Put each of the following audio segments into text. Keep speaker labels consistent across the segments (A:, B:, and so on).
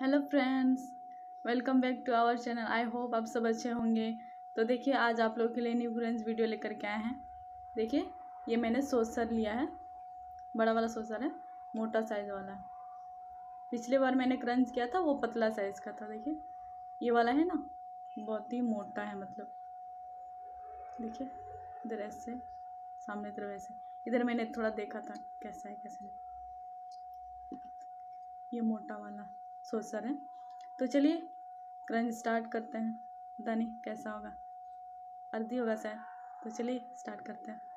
A: Hello friends, welcome back to our channel. I hope आप सब अच्छे होंगे। तो देखिए, आज आप लोग के लिए न्यू फ्रेंड्स वीडियो लेकर के आए हैं। देखिए, ये मैंने सोसर लिया है। बड़ा वाला सोसर है, मोटा साइज़ वाला। पिछले बार मैंने क्रंच किया था, वो पतला साइज़ का था, देखिए। ये वाला है ना, बहुत ही मोटा है मतलब। देखिए, इधर ऐसे, सामने तरफ़ ऐसे। इधर मैंने थोड़ा देखा था, कैसा है, कैसे ये मोटा वाला। सोसर हैं। तो चलिए क्रंच स्टार्ट करते हैं। नहीं कैसा होगा? अर्धी होगा शायद। तो चलिए स्टार्ट करते हैं।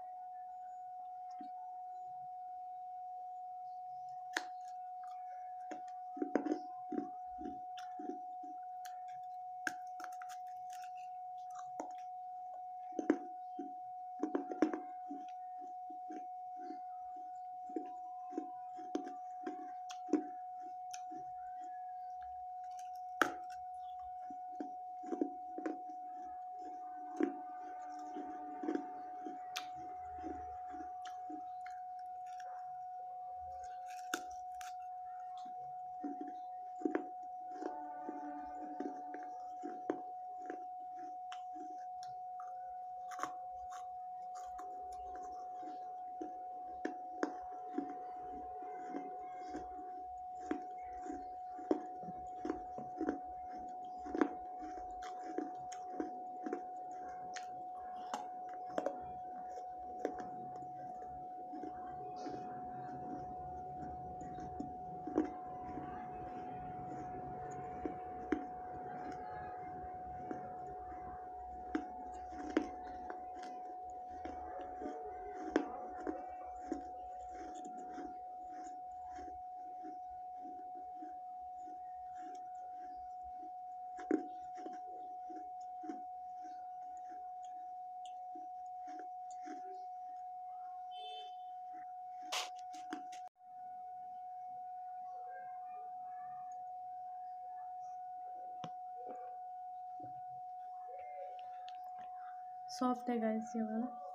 A: सॉफ्ट है गाइस ये वाला।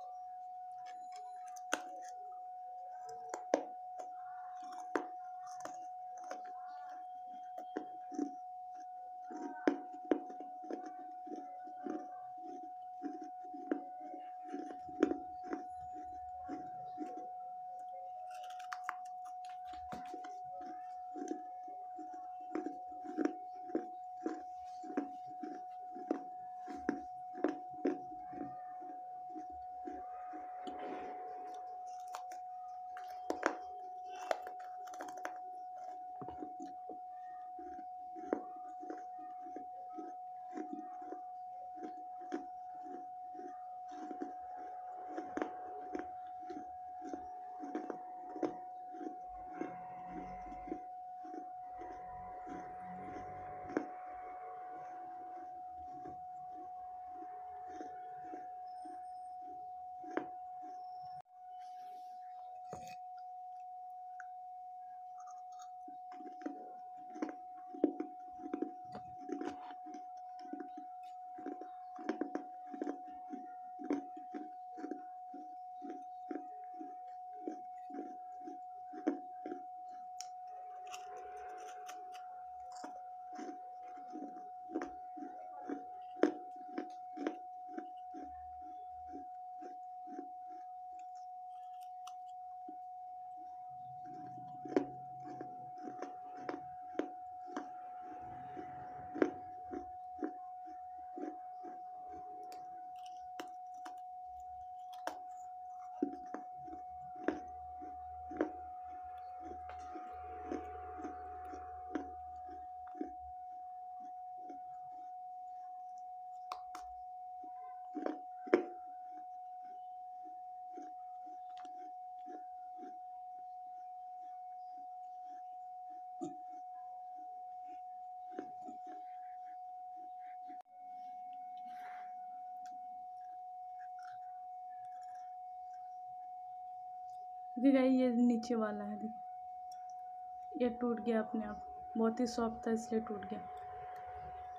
A: देखिए ये नीचे वाला है देखिए ये टूट गया अपने आप। बहुत ही सॉफ्ट था, इसलिए टूट गया।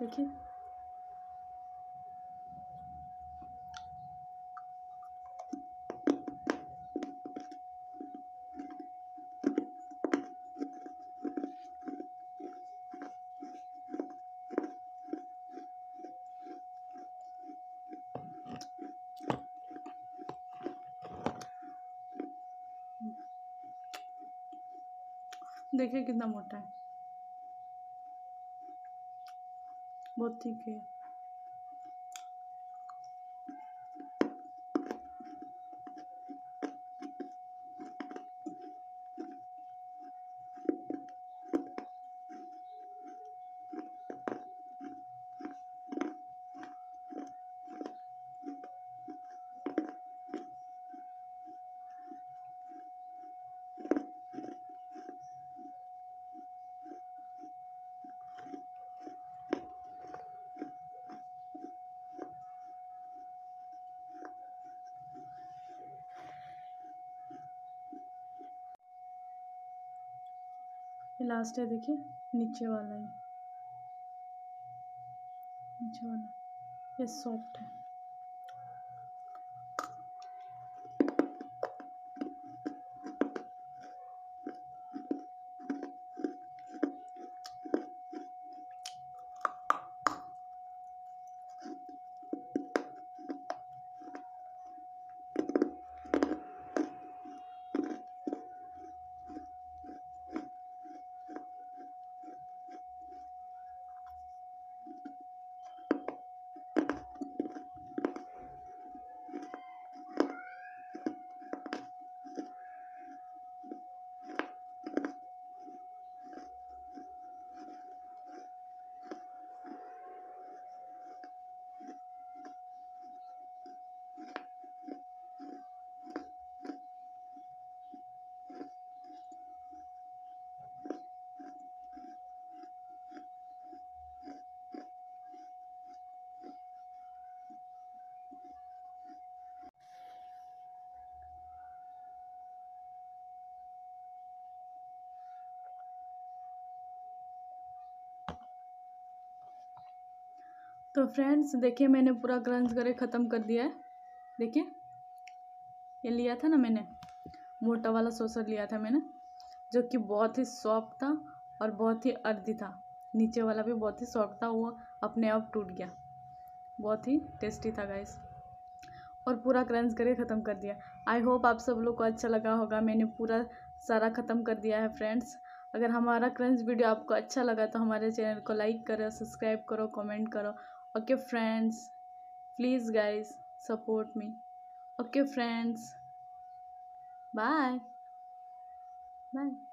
A: देखिए। देखिए कितना मोटा है। बहुत ठीक है। लास्ट है देखिए नीचे वाला ही। नीचे वाला। ये सॉफ्ट है। तो फ्रेंड्स, देखिए मैंने पूरा क्रंच करे ख़त्म कर दिया है। देखिए, ये लिया था ना मैंने, मोटा वाला सोसर लिया था मैंने, जो कि बहुत ही सॉफ्ट था और बहुत ही अर्दी था। नीचे वाला भी बहुत ही सॉफ्ट था, वो अपने आप टूट गया। बहुत ही टेस्टी था गाइस और पूरा क्रंच करके ख़त्म कर दिया। आई होप आप सब लोग को अच्छा लगा होगा। मैंने पूरा सारा ख़त्म कर दिया है फ्रेंड्स अगर हमारा क्रंच वीडियो आपको अच्छा लगा तो हमारे चैनल को लाइक करो सब्सक्राइब करो कमेंट करो। Okay friends please guys support me. Okay friends bye. Bye